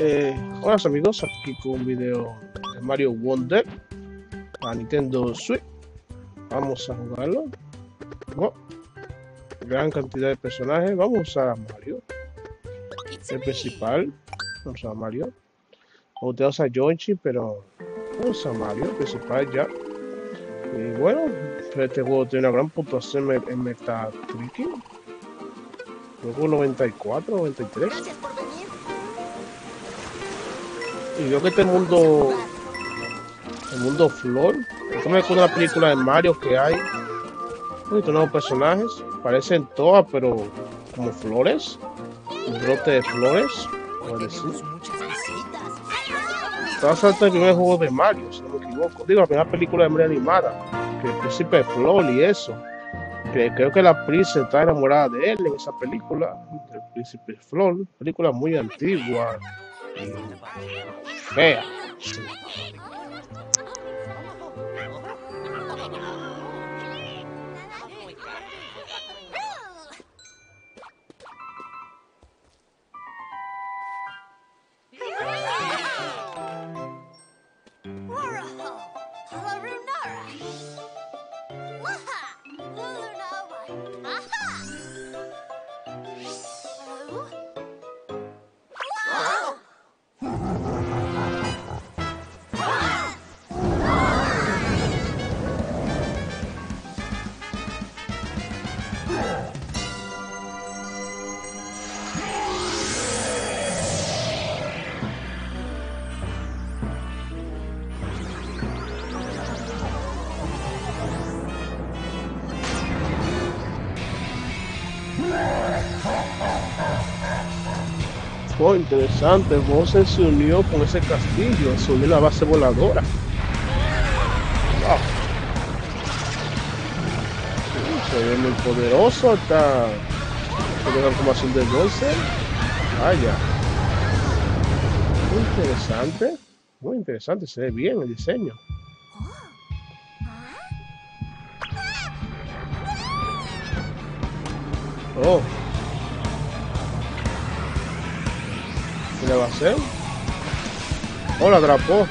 Eh, hola amigos, aquí con un video de Mario Wonder a Nintendo Switch. Vamos a jugarlo. Oh, gran cantidad de personajes. Vamos a Mario. El principal. Vamos a Mario. Vamos a Yonchi, pero vamos a Mario, el principal ya. Y bueno, este juego tiene una gran puntuación en Metacritic. Luego 94, 93. Y veo que este mundo, el mundo flor, esto me recuerda la película de Mario que hay. Estos nuevos personajes, parecen todas, pero como flores, un brote de flores, Todas hasta el primer juego de Mario, si no me equivoco. Digo, la primera película de Mario animada, que el príncipe Flor y eso. Que creo que la princesa está enamorada de él en esa película, el príncipe Flor, película muy antigua y Oh, interesante. Bowser se unió con ese castillo, se unió la base voladora. Se ve muy poderoso está la transformación de Bowser. Vaya. Muy interesante. Muy interesante. Se ve bien el diseño. Oh. Le va a hacer? Oh, la atrapó.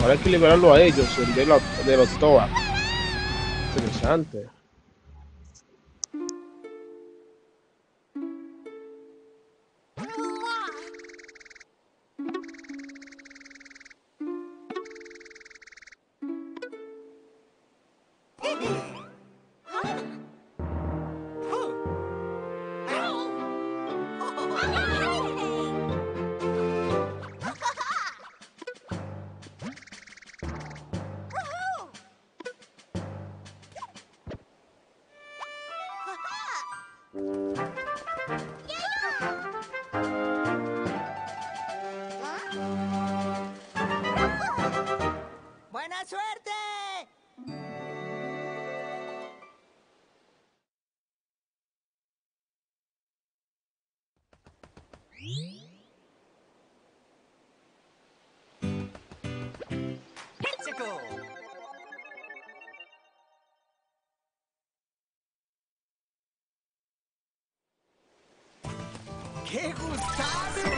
Ahora hay que liberarlo a ellos, de, la, de los Toa. Interesante. ¡Qué gustazo!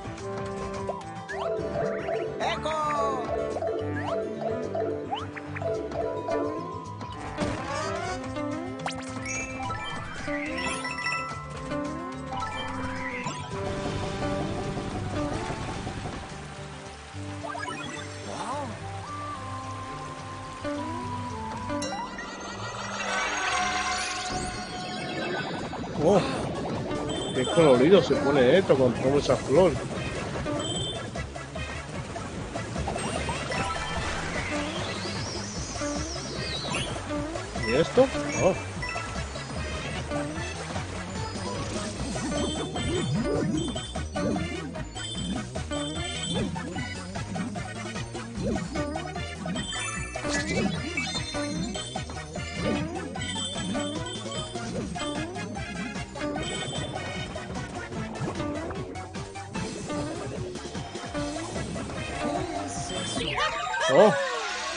colorido se pone esto con toda esa flor.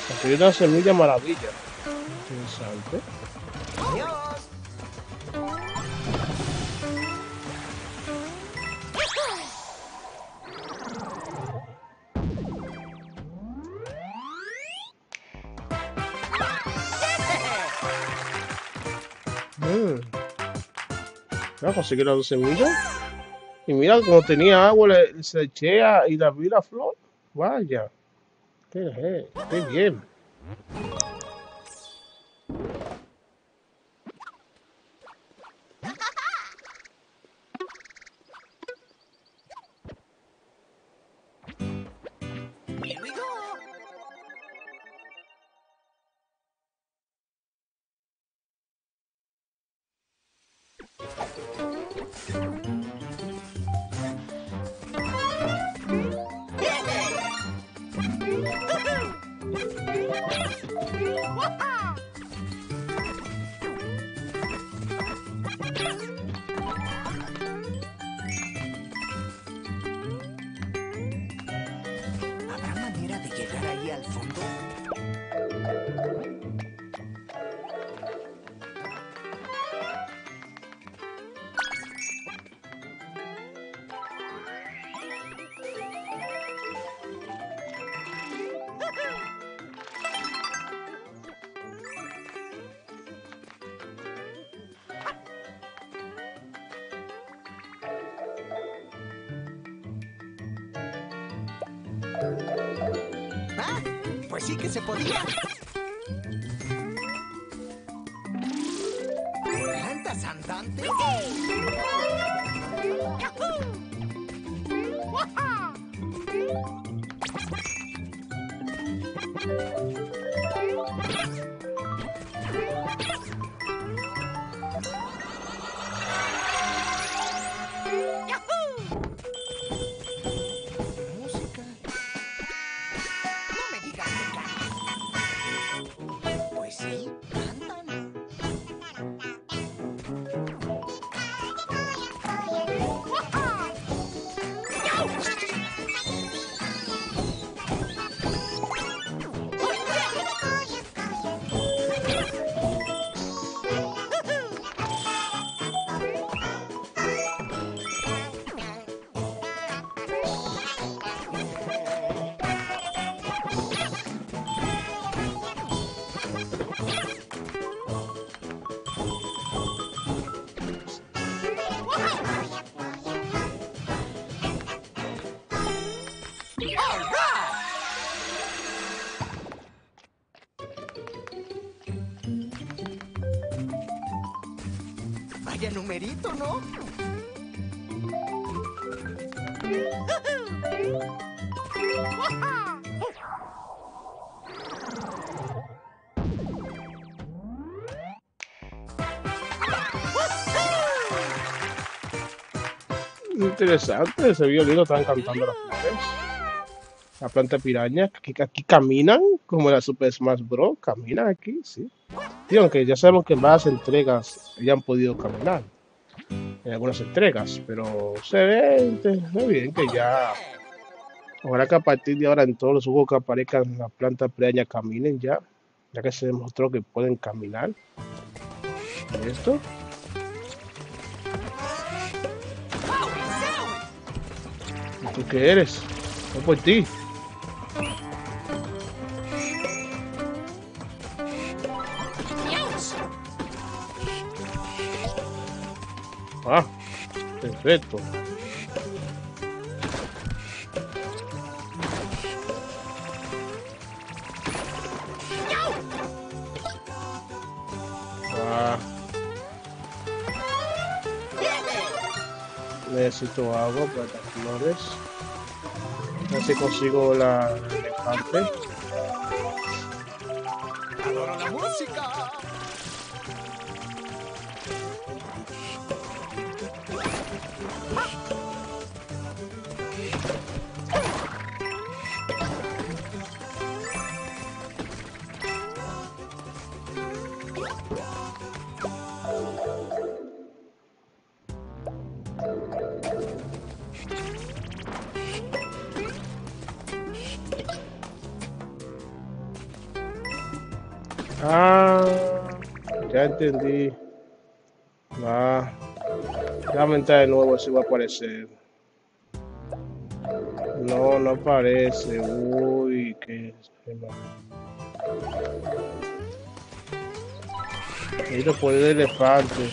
Conseguí una semilla maravilla. Interesante. Adiós. Mm. Ya conseguí las dos semillas. Y mira, como tenía agua, le, se eché a- y la vi la flor. Vaya. Qué, qué bien. Interesante, ese violino están cantando las flores. La planta piraña, aquí, aquí caminan como la Super Smash Bros. Caminan aquí, sí. Y aunque ya sabemos que varias entregas ya han podido caminar. En algunas entregas, pero se ve, ve bien que ya. Ojalá que a partir de ahora en todos los juegos que aparezcan las plantas pirañas caminen ya. Ya que se demostró que pueden caminar. ¿Y esto? Tú qué eres? No por ti. Ah, perfecto. Ah, necesito agua para las flores. A ver si consigo la el elefante. Entendí. Ah, déjame entrar de nuevo si va a aparecer. No, no aparece. Uy, qué. Necesito poder de elefante.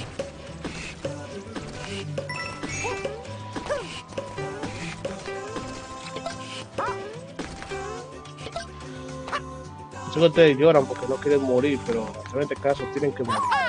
Sé que ustedes lloran porque no quieren morir, pero en este caso tienen que morir.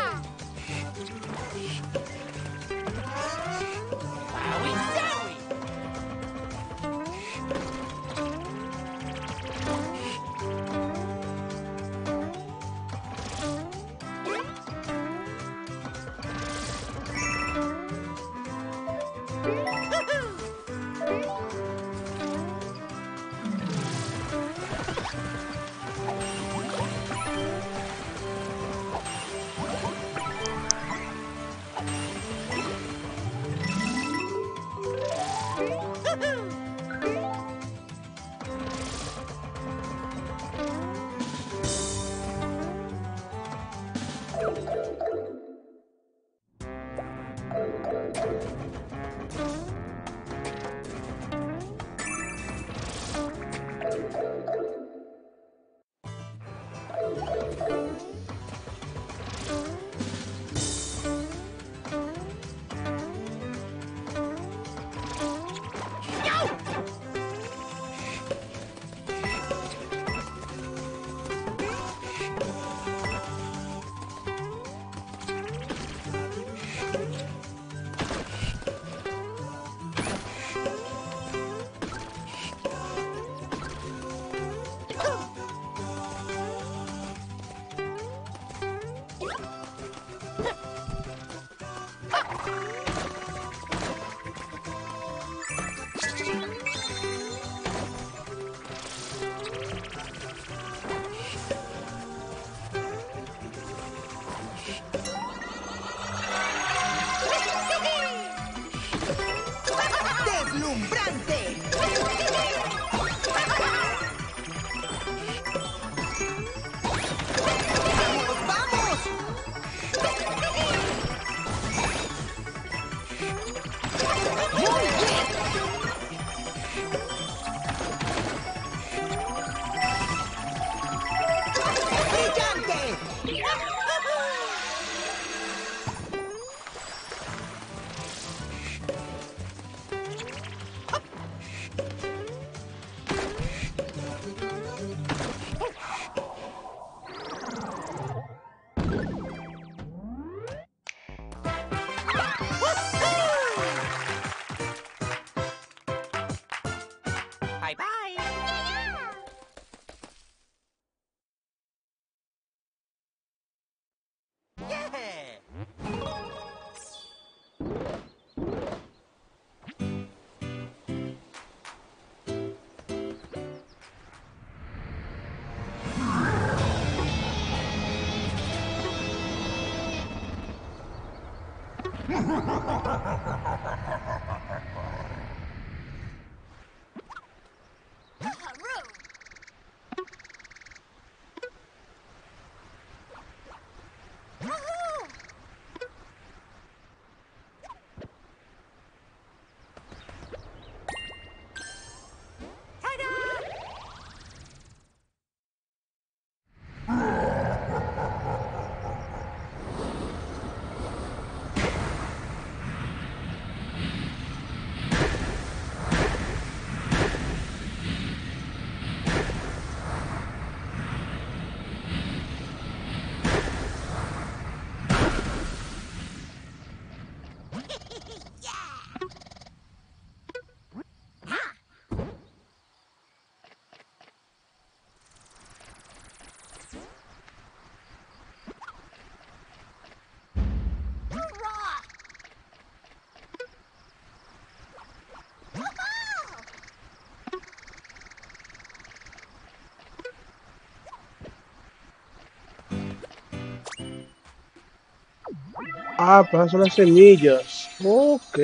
Ah, esas son las semillas. Ok.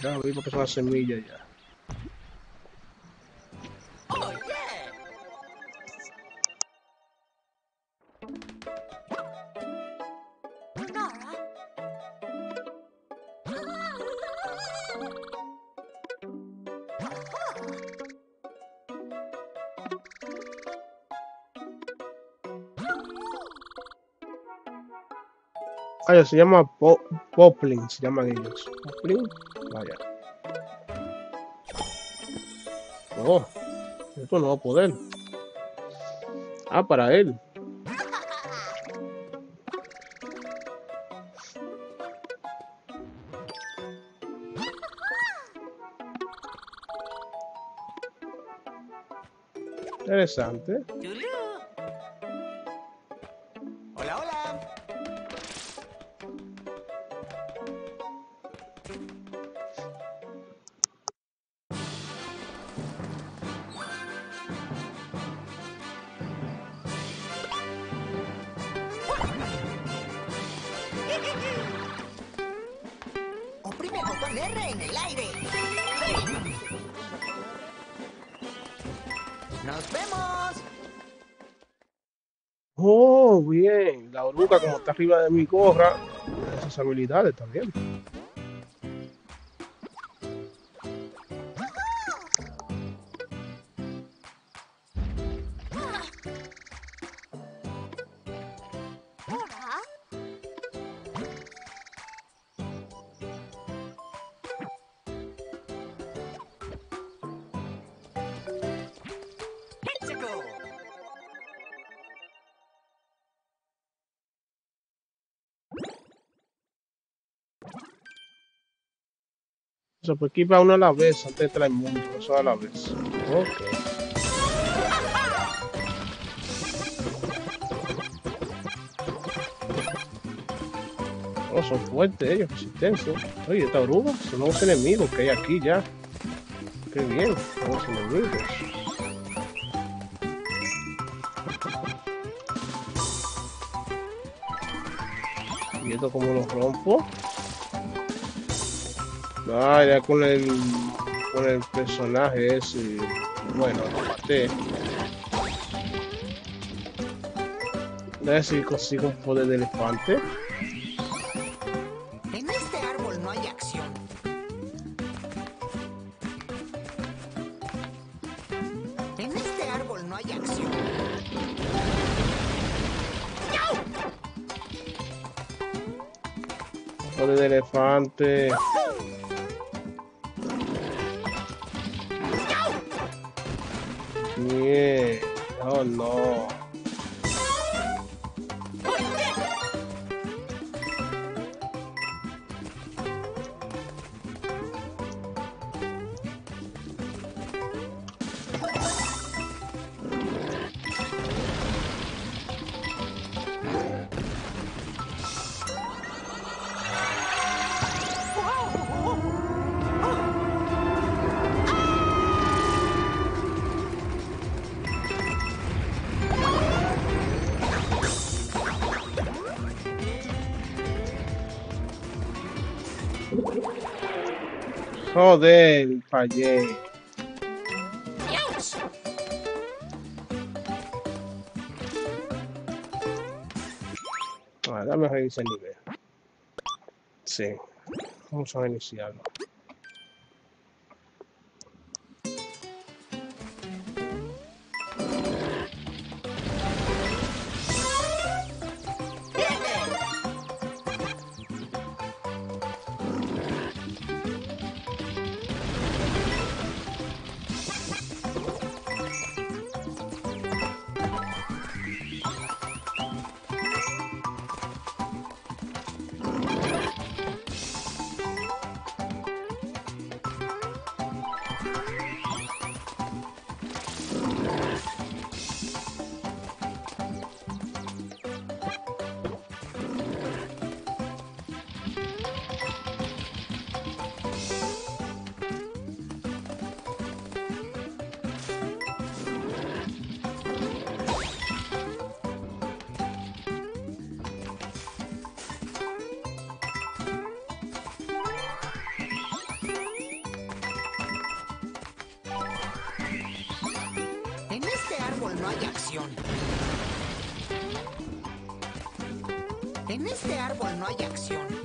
Ya vi porque son las semillas ya. Ah, ya se llama Po- Poplin, se llaman ellos. Poplin, vaya. Oh, esto no va a poder. Ah, para él. Interesante. Oh, bien. La oruga, como está arriba de mi gorra, esas habilidades también. O sea, pues uno a la vez antes de traer el mundo, eso a la vez. Ok. Oh, son fuertes ellos, resistencia. Oye, esta oruga son nuevos enemigos que hay aquí ya. Qué bien, nuevos enemigos. Y esto como lo rompo. Ah, ya con el con el personaje ese. Bueno, lo maté. A ver si consigo un poder de elefante. En este árbol no hay acción. En este árbol no hay acción. Poder de elefante. Joder, fallé. Ah, dame revisar el nivel. Sí. Vamos a iniciarlo. En este árbol no hay acción.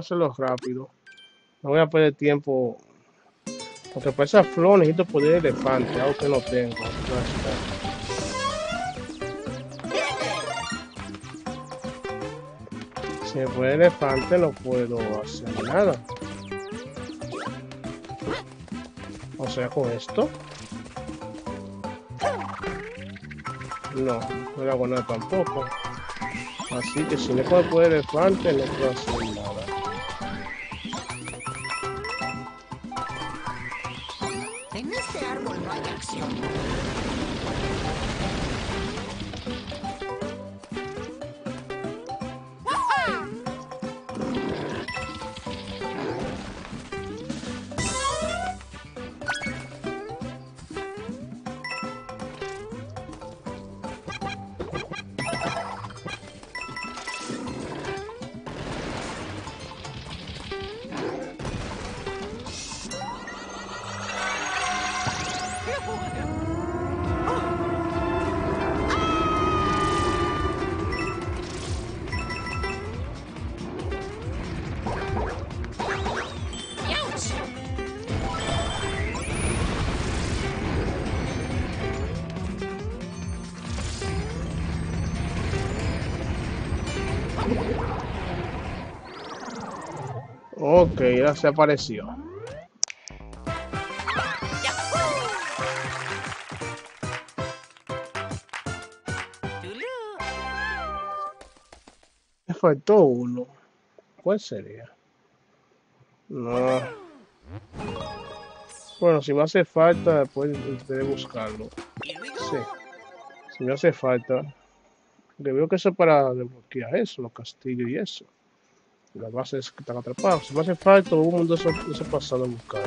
Hacerlo rápido. No voy a perder tiempo. Porque para esa flor necesito poder elefante, algo que no tengo. Si me puede elefante no puedo hacer nada. O sea, con esto. No, no hago nada tampoco. Así que si no puedo poder elefante no puedo hacer nada. Se apareció. Me faltó uno. ¿Cuál sería? No. Bueno, si me hace falta, después intentaré buscarlo. Sí. Si me hace falta. Porque veo que eso es para desbloquear eso, los castillos y eso. Las bases que están atrapadas. Si me hace falta, un mundo de eso, de eso pasado a buscar.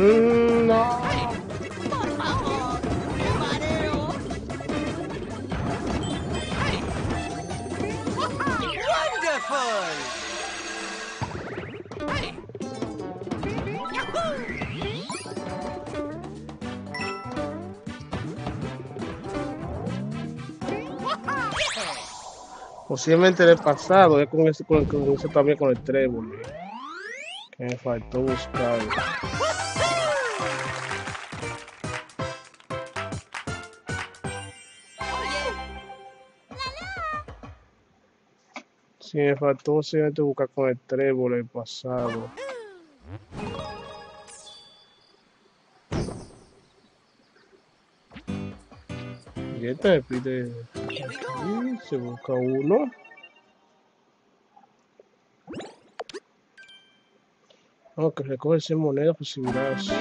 No. ¡Por favor! ¡Qué mareo! ¡Wonderful! Posiblemente en el pasado, es con ese, con, con ese también con el trébol. Que me faltó buscar. Sí, me faltó posiblemente buscar con el trébol el pasado. Y este me pide. Se busca uno. No, que recoge 100 monedas posibilidades.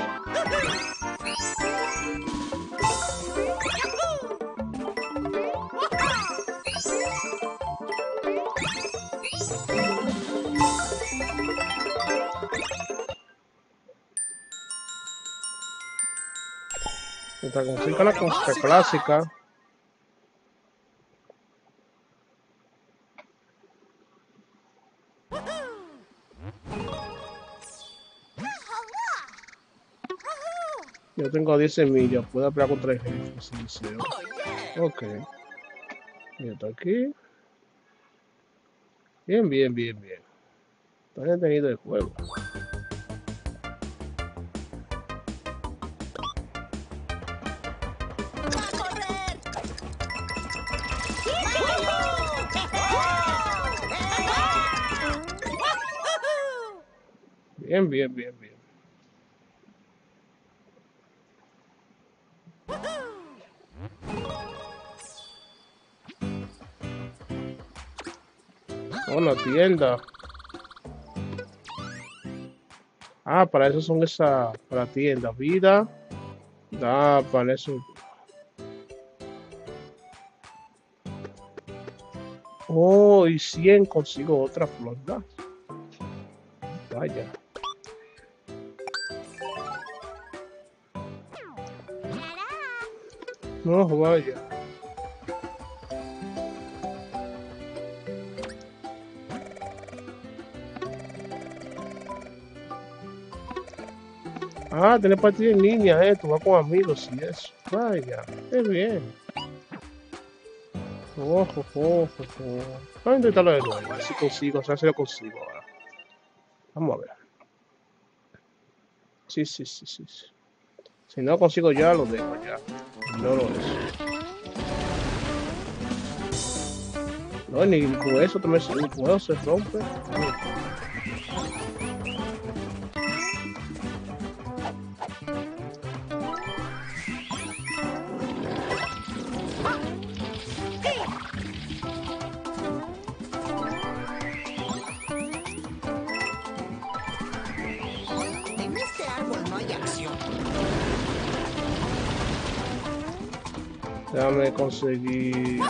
Esta música la música clásica. Yo tengo 10 semillas, puedo pelear contra el jefe si deseo. Ok. Y está aquí. Bien, bien, bien, bien. Está detenido el juego. Bien, bien, bien, bien. Oh, la tienda. Ah, para eso son esas, para tienda. Vida. Ah, para eso. Oh, y 100 consigo otra flor. Vaya. No, vaya. Ah, tener partida en línea, eh. Tú vas con amigos y eso. Vaya, qué bien. Oh, oh, oh. Vamos a intentarlo de nuevo, a ver si consigo, o sea, si lo consigo ahora. Vamos a ver. Sí, sí, sí. sí. Si no consigo ya, lo dejo ya. No lo es. No, ni con eso también con eso se rompe. Déjame conseguir.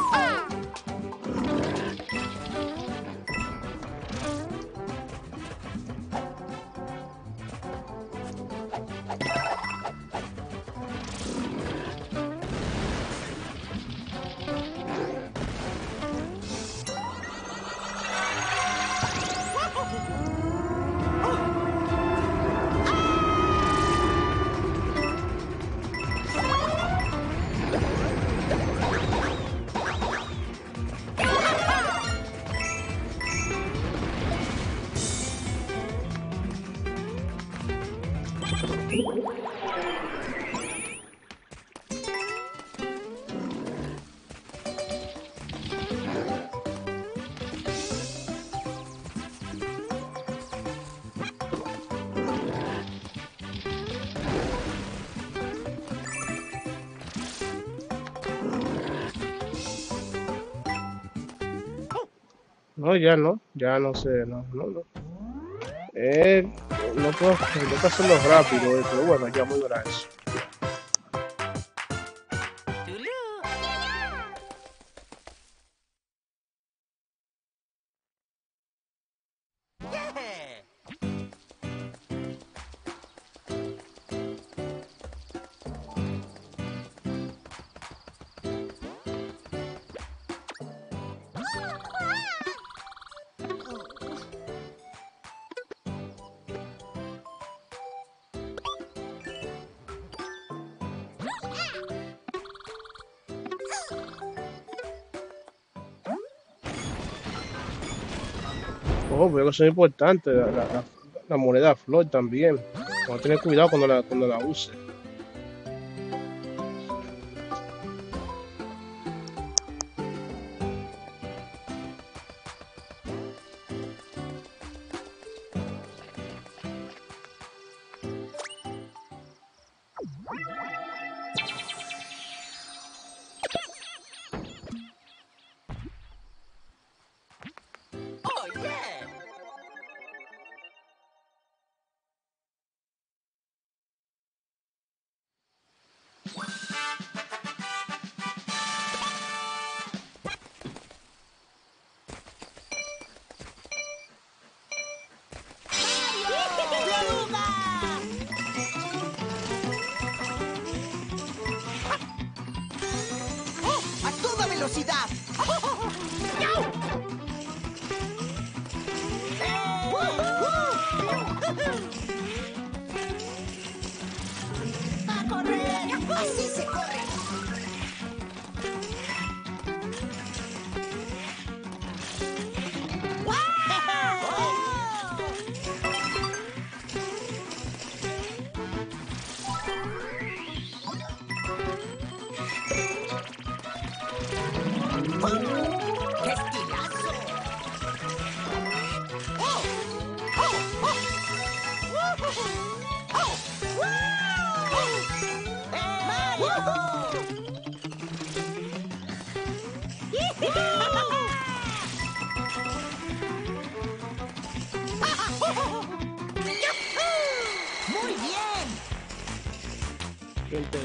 No, ya no, ya no sé, no, no, no. Eh, no puedo, tengo que hacerlo rápido, eh, pero bueno, ya muy verá eso. Veo que son importantes. La, la, la- la moneda flor también. Vamos a tener cuidado cuando la, cuando la use.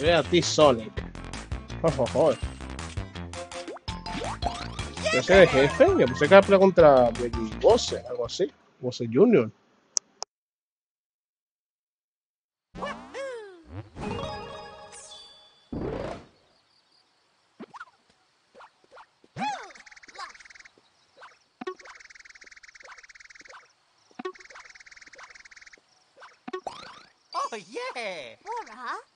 Quien te ve a ti, Sonic. Oh, oh, oh. ¿Ese es el jefe? Yo pensé que era contra Baby Bowser, algo así. Bowser Jr. ¡Oh, yeah! Laura?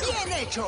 ¡Bien hecho!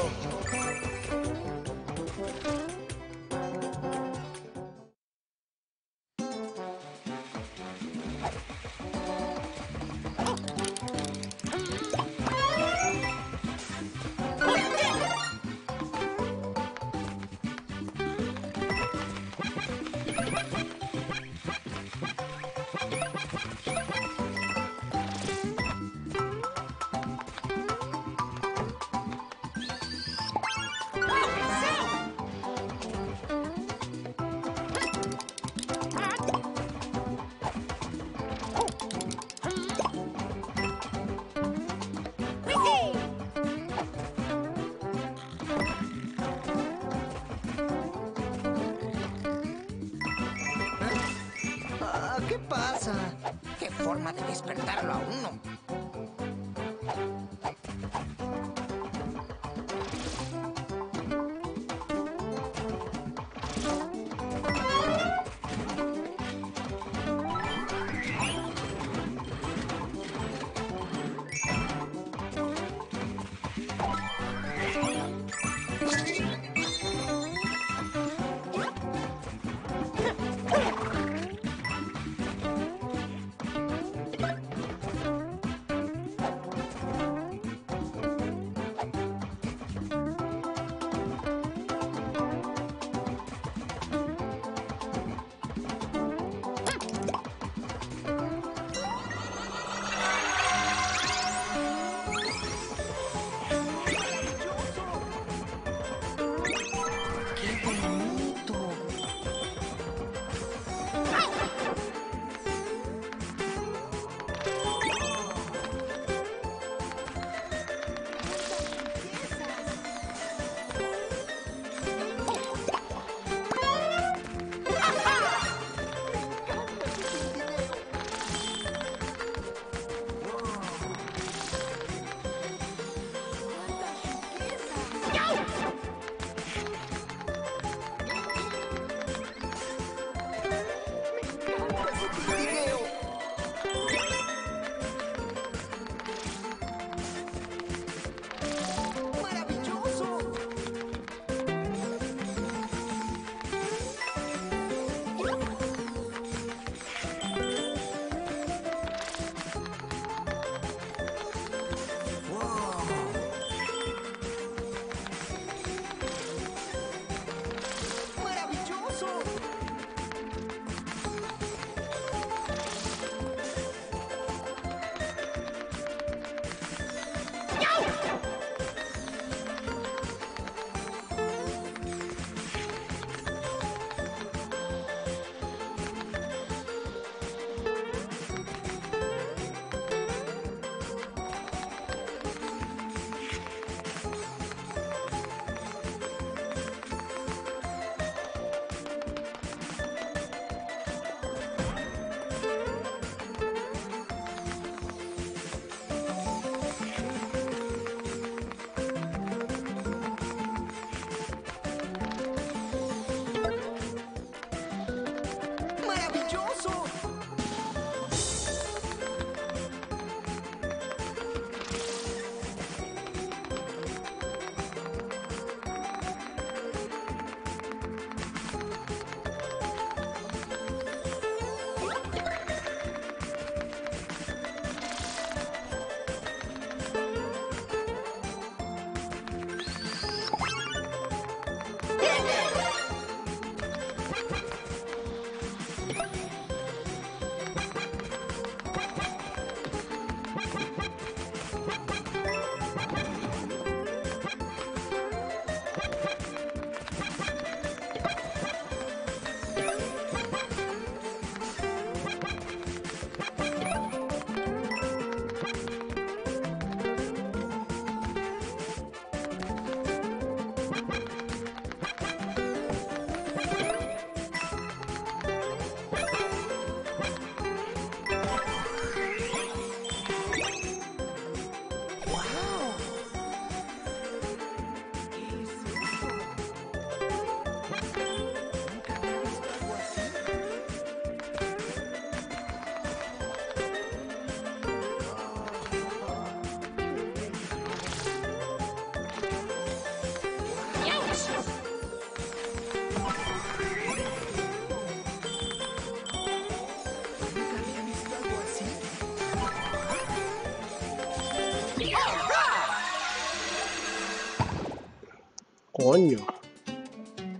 Coño.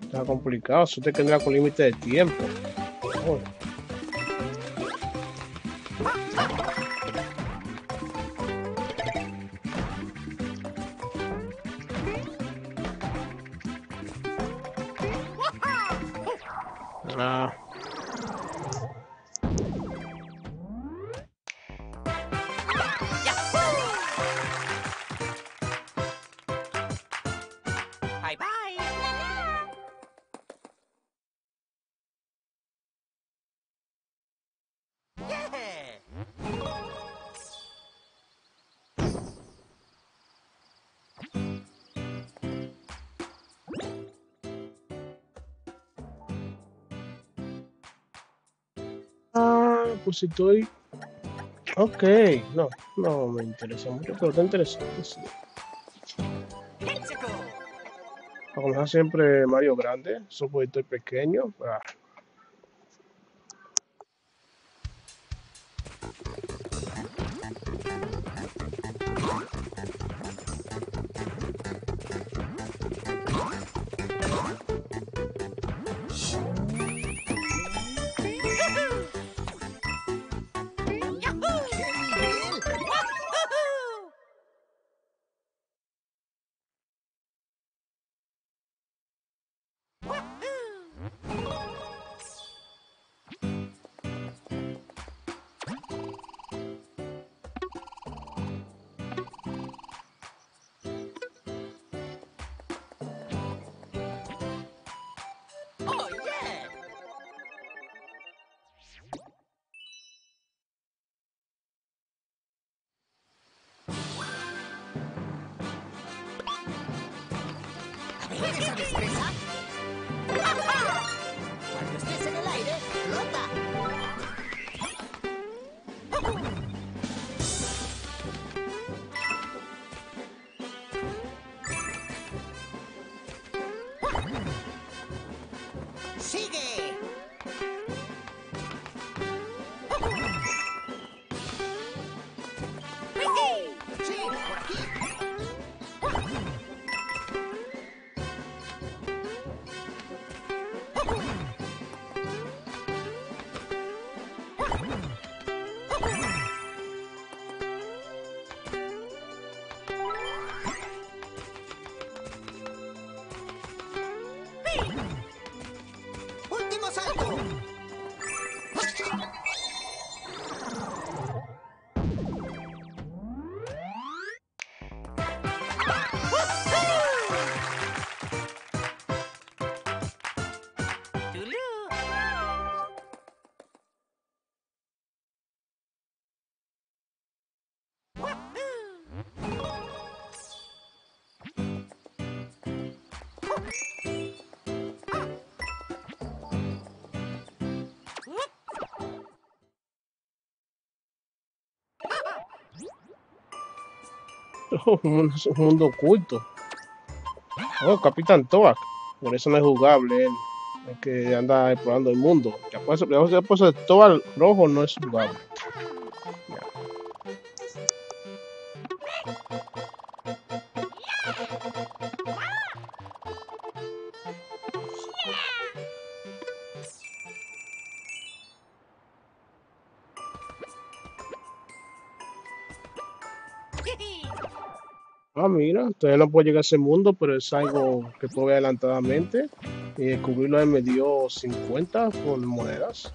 Está complicado. Eso te quedará con límite de tiempo. Ah, si estoy. Ok, no, no me interesa mucho, pero está interesante. Sí. Comenzar siempre Mario grande, estoy pequeño. ah. Oh, un mundo, un mundo oculto. Oh, Capitán Toak. Por eso no es jugable él. Es que anda explorando el mundo. Ya por eso, ya Toak rojo no es jugable. Todavía no puedo llegar a ese mundo, pero es algo que ver adelantadamente. Y descubrirlo me dio 50 por monedas.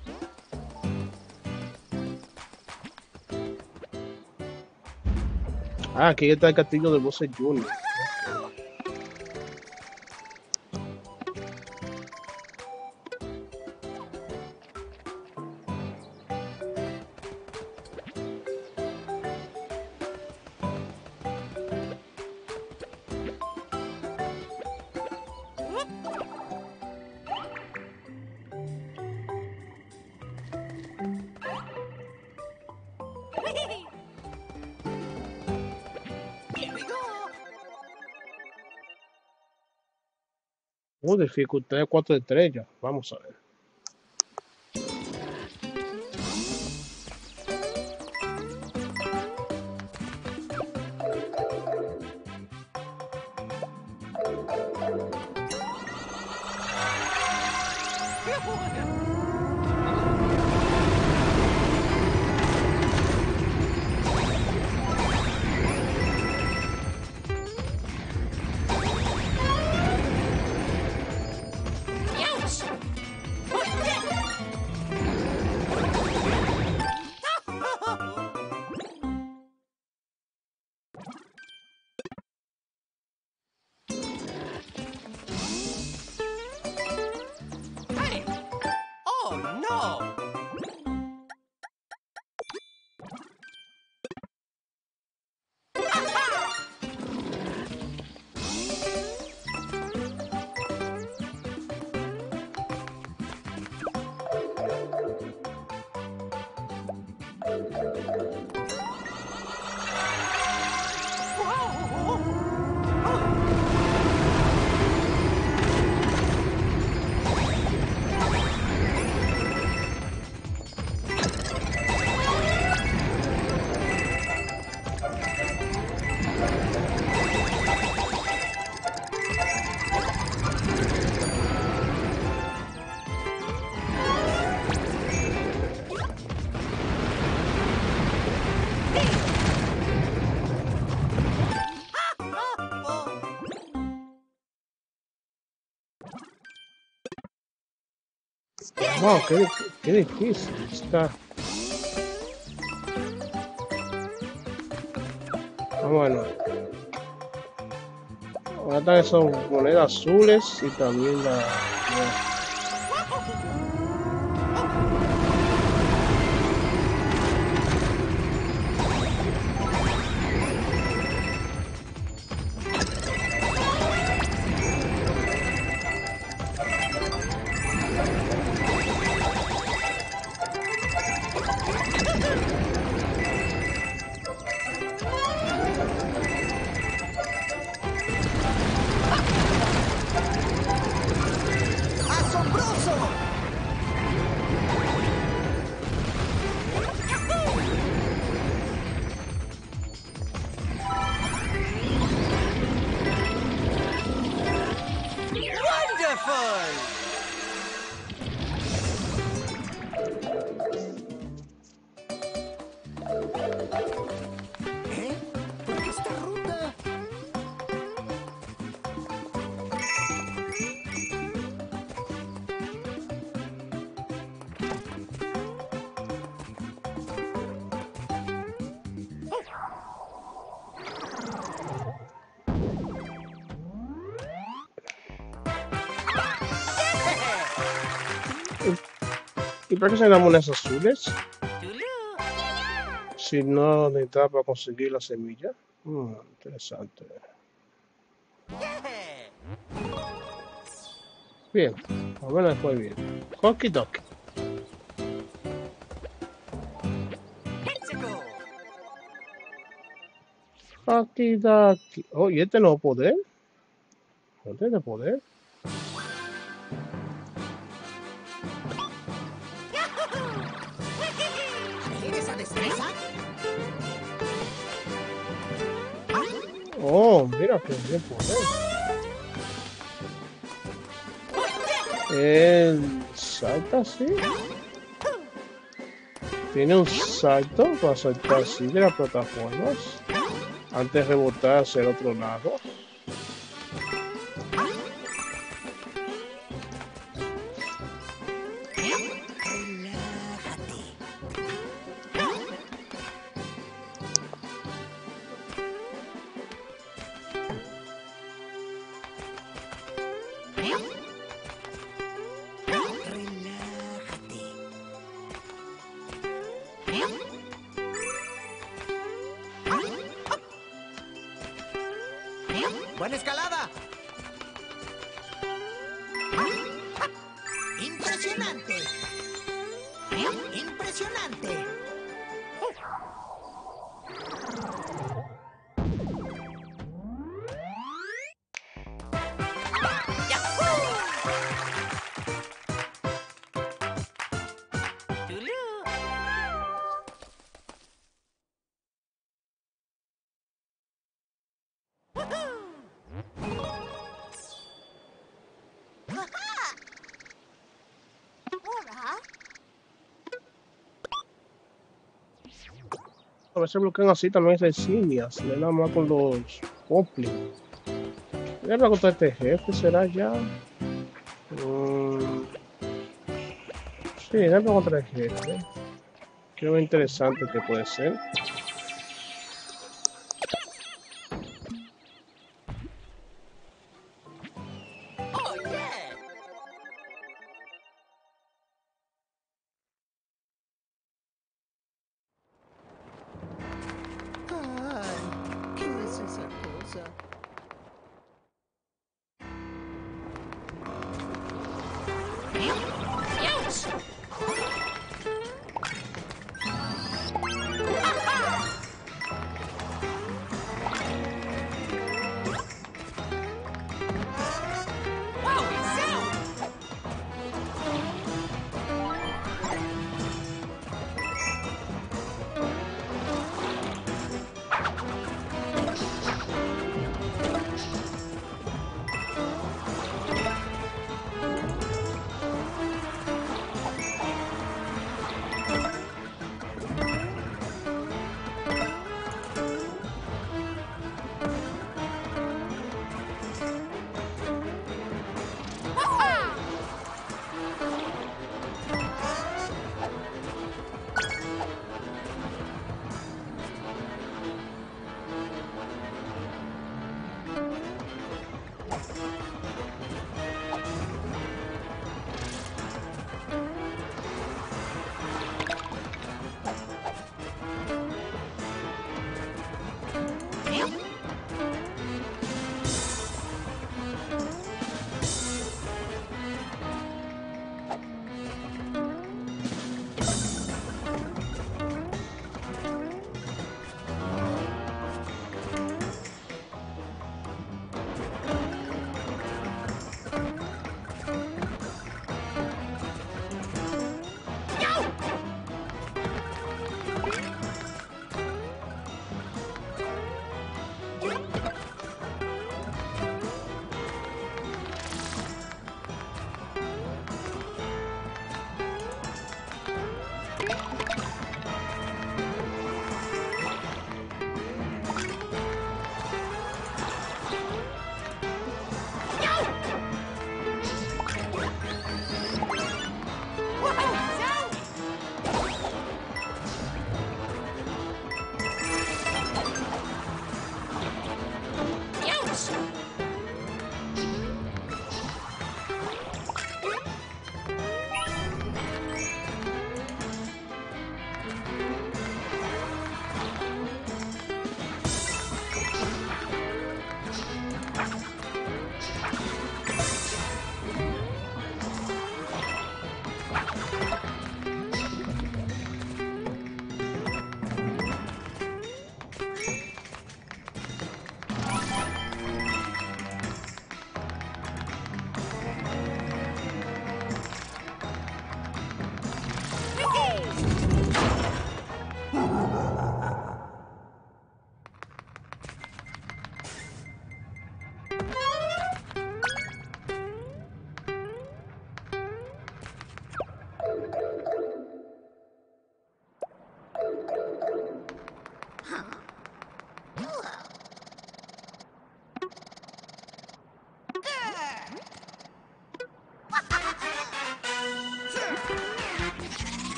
Ah, aquí está el castillo de Bowser Jr. Dificultad de 4 estrellas. Vamos a ver. Wow, qué, qué difícil está. Ah, bueno. Ahora están esas monedas azules y también la. ¿Y para qué se monedas azules? Si no necesitaba para conseguir la semilla. Mm, interesante. Bien, a ver después bien. Hockey Doki. Hockey Doki. Oh, ¿y este no poder? ¿No tiene poder? Oh, mira que bien poder. Él salta así. Tiene un salto para saltar así de las plataformas. Antes de rebotar hacia el otro lado. A veces bloquean así también insignias. Le da más con los Poplin. Voy a contra este jefe, ¿será ya? Mm. Sí, déjame contra el jefe. Qué interesante que puede ser.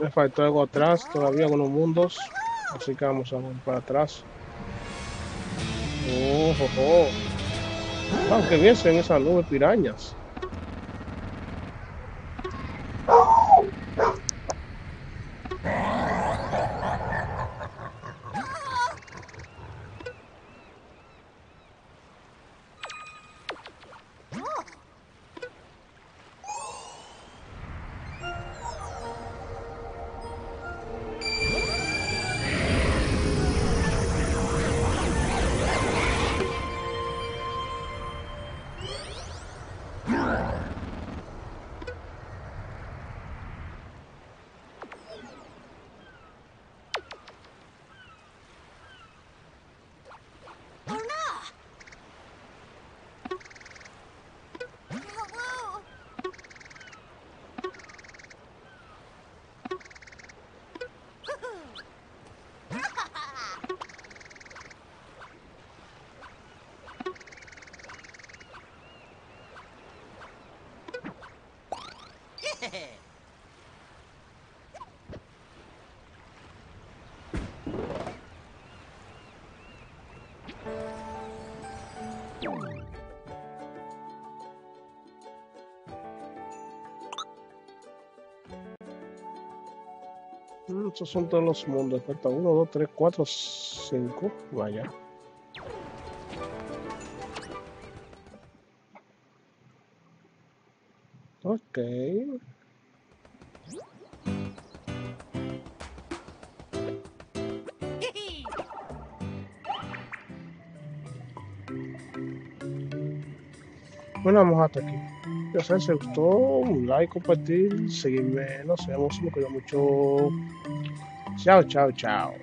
Me faltó algo atrás, todavía algunos mundos. Así que vamos a ver para atrás. Oh, oh, oh. Qué bien se ven esas nubes pirañas. Estos son todos los mundos. Falta 1, 2, 3, 4, 5. Vaya. Bueno, vamos hasta aquí. Ya saben, si gustó, un like, compartir, seguirme, no sé, vamos, me cuida mucho. Chao, chao, chao.